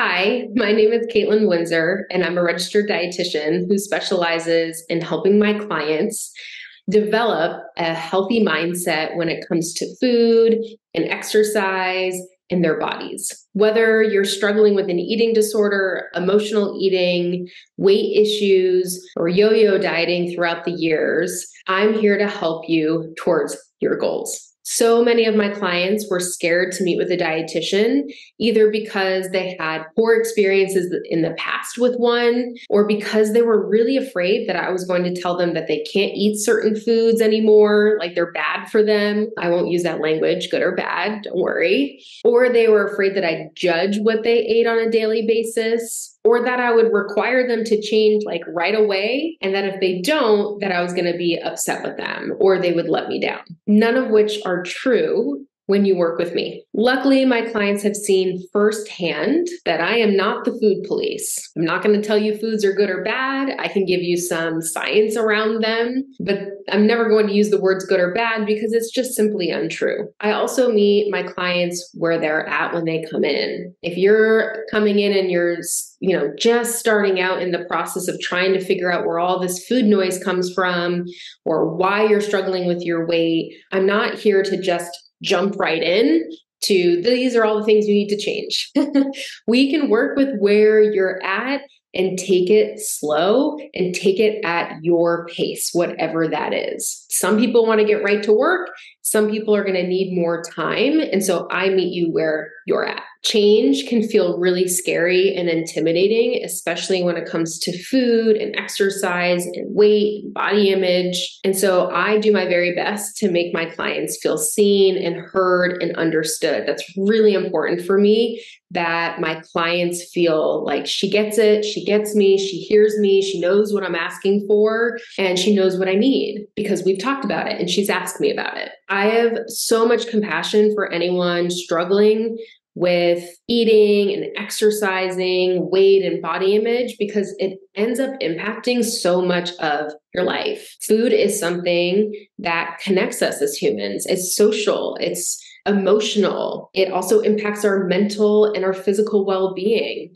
Hi, my name is Caitlin Winsor, and I'm a registered dietitian who specializes in helping my clients develop a healthy mindset when it comes to food and exercise in their bodies. Whether you're struggling with an eating disorder, emotional eating, weight issues, or yo yo dieting throughout the years, I'm here to help you towards your goals. So many of my clients were scared to meet with a dietitian, either because they had poor experiences in the past with one, or because they were really afraid that I was going to tell them that they can't eat certain foods anymore, like they're bad for them. I won't use that language, good or bad, don't worry. Or they were afraid that I'd judge what they ate on a daily basis or that I would require them to change like right away. And that if they don't, that I was going to be upset with them or they would let me down. None of which are true when you work with me. Luckily, my clients have seen firsthand that I am not the food police. I'm not going to tell you foods are good or bad. I can give you some science around them, but I'm never going to use the words good or bad because it's just simply untrue. I also meet my clients where they're at when they come in. If you're coming in and you're you know just starting out in the process of trying to figure out where all this food noise comes from or why you're struggling with your weight i'm not here to just jump right in to these are all the things you need to change. we can work with where you're at and take it slow and take it at your pace, whatever that is. Some people want to get right to work, some people are going to need more time. And so I meet you where you're at. Change can feel really scary and intimidating, especially when it comes to food and exercise and weight, and body image. And so I do my very best to make my clients feel seen and heard and understood. That's really important for me that my clients feel like she gets it, she gets me, she hears me, she knows what I'm asking for, and she knows what I need because we've talked about it and she's asked me about it. I have so much compassion for anyone struggling with eating and exercising, weight and body image because it ends up impacting so much of your life. Food is something that connects us as humans. It's social, it's emotional. It also impacts our mental and our physical well-being.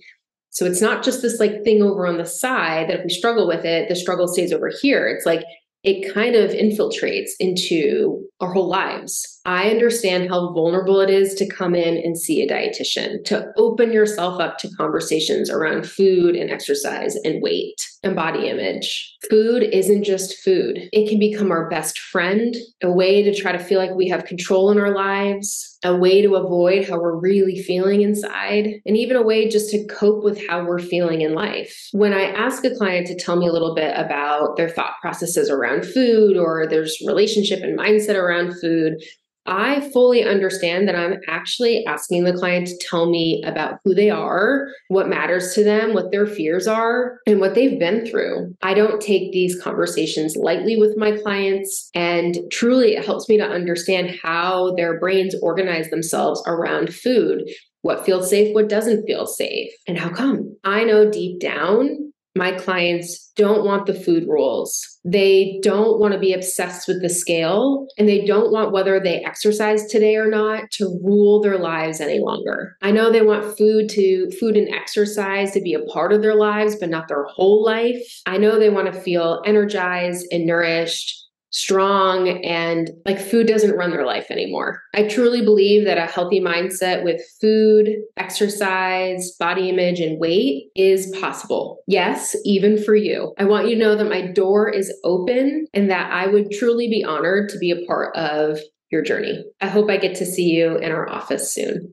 So it's not just this like thing over on the side that if we struggle with it, the struggle stays over here. It's like it kind of infiltrates into our whole lives. I understand how vulnerable it is to come in and see a dietitian, to open yourself up to conversations around food and exercise and weight and body image. Food isn't just food, it can become our best friend, a way to try to feel like we have control in our lives, a way to avoid how we're really feeling inside, and even a way just to cope with how we're feeling in life. When I ask a client to tell me a little bit about their thought processes around food or their relationship and mindset around food, I fully understand that I'm actually asking the client to tell me about who they are, what matters to them, what their fears are, and what they've been through. I don't take these conversations lightly with my clients, and truly it helps me to understand how their brains organize themselves around food. What feels safe, what doesn't feel safe, and how come? I know deep down my clients don't want the food rules. They don't want to be obsessed with the scale and they don't want whether they exercise today or not to rule their lives any longer. I know they want food to food and exercise to be a part of their lives but not their whole life. I know they want to feel energized and nourished strong and like food doesn't run their life anymore. I truly believe that a healthy mindset with food, exercise, body image, and weight is possible. Yes, even for you. I want you to know that my door is open and that I would truly be honored to be a part of your journey. I hope I get to see you in our office soon.